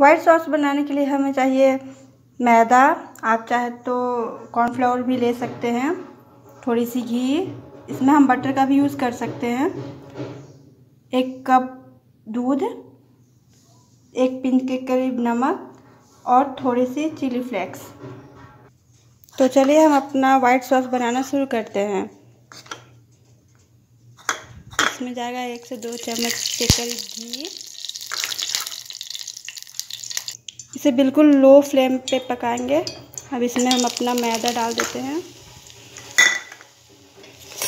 White sauce बनाने के लिए हमें चाहिए मैदा। आप चाहे तो कॉर्नफ्लावर भी ले सकते हैं। थोड़ी सी घी। इसमें हम बटर का भी यूज़ कर सकते हैं। एक कप दूध। एक पिंच के करीब नमक। और थोड़ी सी चिली फ्लेक्स तो चलिए हम अपना वाइट सॉस बनाना शुरू करते हैं। इसमें जाएगा एक से दो चम्मच के करीब घी। इसे बिल्कुल लो फ्लेम पे पकाएँगे। अब इसमें हम अपना मैदा डाल देते हैं।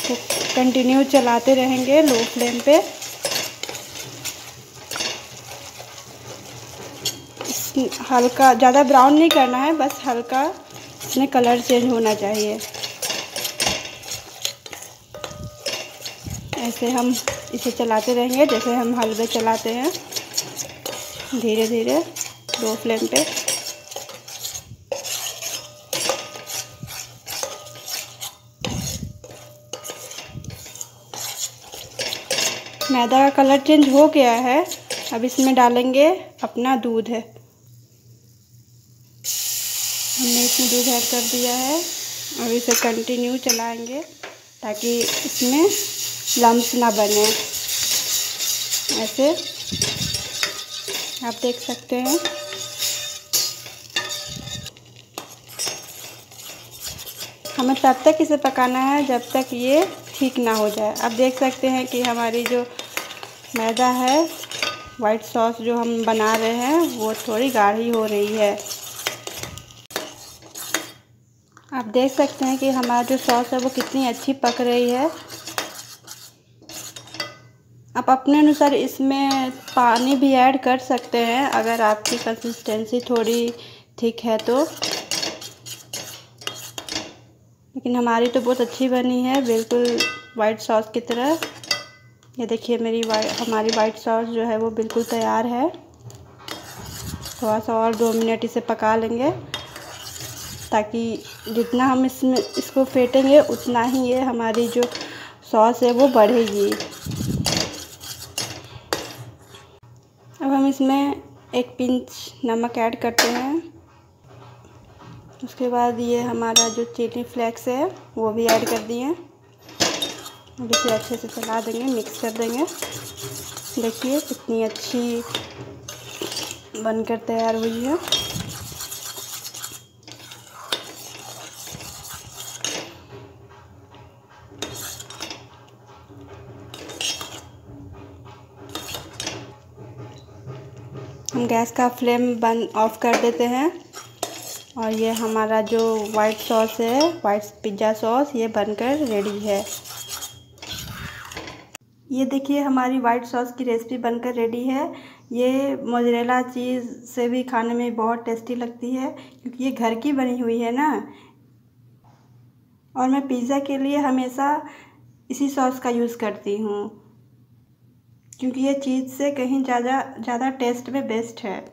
तो कंटिन्यू चलाते रहेंगे लो फ्लेम पे। हल्का, ज़्यादा ब्राउन नहीं करना है, बस हल्का इसमें कलर चेंज होना चाहिए। ऐसे हम इसे चलाते रहेंगे, जैसे हम हलवे चलाते हैं। धीरे धीरे लो फ्लेम पे। मैदा का कलर चेंज हो गया है। अब इसमें डालेंगे अपना दूध है। हमने इसमें दूध ऐड कर दिया है। और इसे कंटिन्यू चलाएँगे ताकि इसमें लम्स ना बने। ऐसे आप देख सकते हैं। हमें तब तक इसे पकाना है जब तक ये ठीक ना हो जाए। अब देख सकते हैं कि हमारी जो मैदा है वाइट सॉस जो हम बना रहे हैं, वो थोड़ी गाढ़ी हो रही है। आप देख सकते हैं कि हमारा जो सॉस है वो कितनी अच्छी पक रही है। आप अपने अनुसार इसमें पानी भी ऐड कर सकते हैं, अगर आपकी कंसिस्टेंसी थोड़ी ठीक है तो। लेकिन हमारी तो बहुत अच्छी बनी है, बिल्कुल वाइट सॉस की तरह। ये देखिए मेरी वाइट हमारी वाइट सॉस जो है वो बिल्कुल तैयार है। थोड़ा सा और दो मिनट इसे पका लेंगे ताकि जितना हम इसमें, इसको फेंटेंगे, उतना ही ये हमारी जो सॉस है वो बढ़ेगी। अब हम इसमें एक पिंच नमक ऐड करते हैं। उसके बाद ये हमारा जो चिली फ्लेक्स है, वो भी ऐड कर दिए। इसे अच्छे से चला देंगे, मिक्स कर देंगे। देखिए, कितनी अच्छी बनकर तैयार हुई है। हम गैस का फ्लेम बंद ऑफ़ कर देते हैं। और ये हमारा जो वाइट सॉस है वाइट पिज़्ज़ा सॉस ये बनकर रेडी है। ये देखिए, हमारी वाइट सॉस की रेसिपी बनकर रेडी है। ये मोजरेला चीज़ से भी खाने में बहुत टेस्टी लगती है, क्योंकि ये घर की बनी हुई है ना। और मैं पिज़्ज़ा के लिए हमेशा इसी सॉस का यूज़ करती हूँ, क्योंकि ये चीज़ से कहीं ज़्यादा ज़्यादा टेस्ट में बेस्ट है।